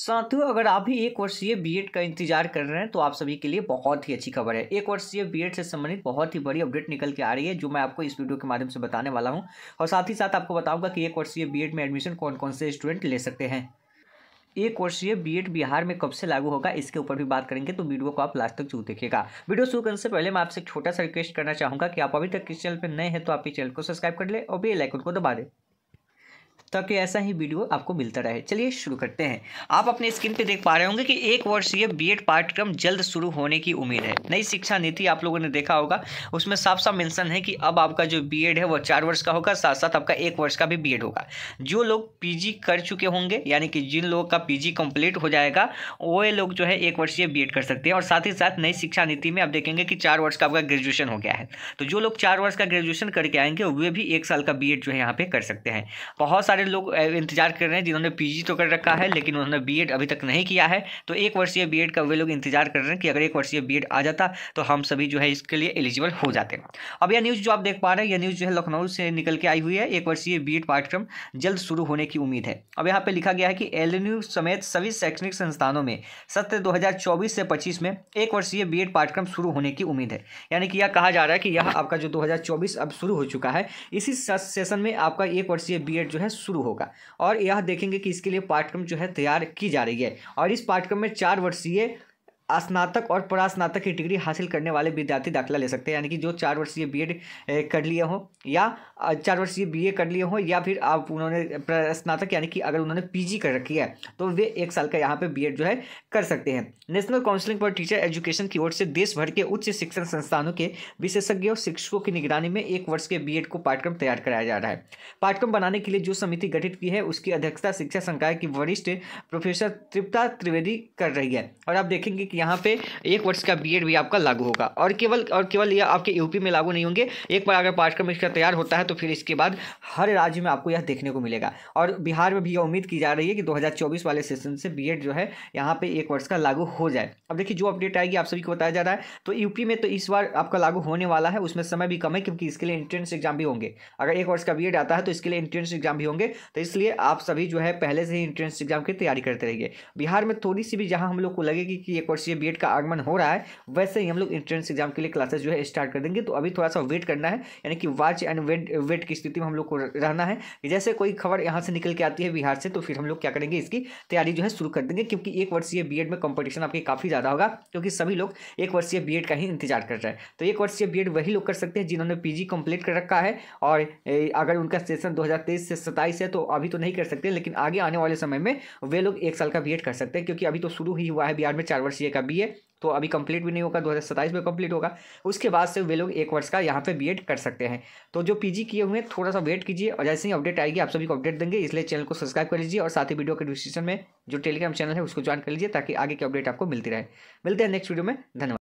साथियों अगर आप भी एक वर्षीय बीएड का इंतज़ार कर रहे हैं तो आप सभी के लिए बहुत ही अच्छी खबर है। एक वर्षीय बीएड से संबंधित बहुत ही बड़ी अपडेट निकल के आ रही है, जो मैं आपको इस वीडियो के माध्यम से बताने वाला हूँ। और साथ ही साथ आपको बताऊँगा कि एक वर्षीय बीएड में एडमिशन कौन कौन से स्टूडेंट ले सकते हैं। एक वर्षीय बीएड बिहार में कब से लागू होगा, इसके ऊपर भी बात करेंगे तो वीडियो को आप लास्ट तक ज़रूर देखिएगा। वीडियो शुरू करने से पहले मैं आपसे एक छोटा सा रिक्वेस्ट करना चाहूँगा कि आप अभी तक इस चैनल पर नए हैं तो आप इस चैनल को सब्सक्राइब कर ले और बेल आइकन को दबा दें। ताकि ऐसा ही वीडियो आपको मिलता रहे। चलिए शुरू करते हैं। आप अपने स्क्रीन पे देख पा रहे होंगे कि एक वर्षीय बीएड पाठ्यक्रम जल्द शुरू होने की उम्मीद है। नई शिक्षा नीति आप लोगों ने देखा होगा। उसमें साफ़ साफ़ मेंशन है कि अब आपका जो बीएड है, वो चार वर्ष का होगा साथ साथ आपका एक वर्ष का भी बीएड होगा। जो लोग पीजी कर चुके होंगे, यानी कि जिन लोगों का पीजी कंप्लीट हो जाएगा, वो लोग जो है एक वर्षीय बी कर सकते हैं। और साथ ही साथ नई शिक्षा नीति में आप देखेंगे कि चार वर्ष का आपका ग्रेजुएशन हो गया है। तो जो लोग चार वर्ष का ग्रेजुएशन करके आएँगे, वे भी एक साल का बी जो है यहाँ पे कर सकते हैं। बहुत सारे लोग इंतज़ार कर रहे हैं, जिन्होंने पीजी तो कर रखा है, लेकिन उन्होंने बीएड अभी तक नहीं किया है। तो एक वर्षीय बीएड का वे लोग इंतज़ार कर रहे हैं कि अगर एक वर्षीय बीएड आ जाता तो हम सभी जो है इसके लिए एलिजिबल हो जाते अब यह न्यूज़ जो आप देख पा रहे हैं, यह न्यूज़ जो है लखनऊ से निकल के आई हुई है। एक वर्षीय बीएड पाठ्यक्रम जल्द शुरू होने की उम्मीद है। अब यहाँ पर लिखा गया है कि एल समेत सभी शैक्षणिक संस्थानों में सत्र दो हज़ार चौबीस से पच्चीस में एक वर्षीय बी पाठ्यक्रम शुरू होने की उम्मीद है। यानी कि यह कहा जा रहा है कि यह आपका जो 2024 अब शुरू हो चुका है, इसी सेशन में आपका एक वर्षीय बी जो है शुरू होगा। और यह देखेंगे कि इसके लिए पाठ्यक्रम जो है तैयार की जा रही है। और इस पाठ्यक्रम में चार वर्षीय स्नातक और परास्नातक की डिग्री हासिल करने वाले विद्यार्थी दाखिला ले सकते हैं, यानी कि जो चार वर्षीय बीएड कर लिए हों, या चार वर्षीय बीए कर लिए हों, या फिर आप उन्होंने स्नातक यानी कि अगर उन्होंने पीजी कर रखी है तो वे एक साल का यहाँ पे बीएड जो है कर सकते हैं। National counselling for teacher education की ओर से देश भर के उच्च शिक्षण संस्थानों के विशेषज्ञ, शिक्षकों की निगरानी में एक वर्ष के बी को पाठ्यक्रम तैयार कराया जा रहा है। पाठ्यक्रम बनाने के लिए जो समिति गठित की है, उसकी अध्यक्षता शिक्षा संकाय की वरिष्ठ प्रोफेसर तृप्ता त्रिवेदी कर रही है। और आप देखेंगे कि यहाँ पे एक वर्ष का बीएड भी आपका लागू होगा। और केवल और केवल यह आपके यूपी में लागू नहीं होंगे। एक बार अगर पाठ्यक्रम इसका तैयार होता है तो फिर इसके बाद हर राज्य में आपको यह देखने को मिलेगा। और बिहार में भी यह उम्मीद की जा रही है कि 2024 वाले सेशन से बीएड जो है यहाँ पे एक वर्ष का लागू हो जाए। अब देखिए जो अपडेट आएगी आप सभी को बताया जा रहा है। तो यूपी में तो इस बार आपका लागू होने वाला है। उसमें समय भी कम है क्योंकि इसके लिए इंट्रेंस एग्ज़ाम भी होंगे। अगर एक वर्ष का बी आता है तो इसके लिए इंट्रेंस एग्ज़ाम भी होंगे। तो इसलिए आप सभी जो है पहले से ही इंट्रेंस एग्ज़ाम की तैयारी करते रहिए। बिहार में थोड़ी सी भी जहाँ हम लोग को लगेगी कि एक वर्षीय बी का आगमन हो रहा है, वैसे ही हम लोग इंट्रेंस एग्ज़ाम के लिए क्लासेस जो है स्टार्ट कर देंगे तो अभी थोड़ा सा वेट करना है, यानी कि वाच एंड वेट वेट की स्थिति में हम लोग को रहना है। जैसे कोई खबर यहाँ से निकल के आती है बिहार से तो फिर हम लोग क्या करेंगे, इसकी तैयारी जो है शुरू कर देंगे, क्योंकि एक वर्षीय बी में कंपटीशन आपकी काफ़ी ज़्यादा होगा, क्योंकि सभी लोग एक वर्षीय बी का ही इंतज़ार कर रहे हैं। तो एक वर्षीय बी वही लोग कर सकते हैं जिन्होंने पीजी कंप्लीट कर रखा है, और अगर उनका सेशन दो से सत्ताईस है तो अभी तो नहीं कर सकते, लेकिन आगे आने वाले समय में वे लोग एक साल का बी कर सकते हैं, क्योंकि अभी तो शुरू ही हुआ है, बिहार में चार वर्षीय का बी तो अभी कंप्लीट भी नहीं होगा, दो में कंप्लीट होगा। उसके बाद से वे लोग एक वर्ष का यहाँ पे बीएड कर सकते हैं। तो जो पीजी किए हुए हैं थोड़ा सा वेट कीजिए और जैसे ही अपडेट आएगी, आप सभी को अपडेट देंगे। इसलिए चैनल को सब्सक्राइब कर लीजिए और साथ ही वीडियो के डिस्क्रिप्शन में जो टेलीग्राम चैनल है, उसको ज्वाइन कर लीजिए ताकि आगे की अपडेट आपको मिलती रहे। मिलते हैं नेक्स्ट वीडियो में। धन्यवाद।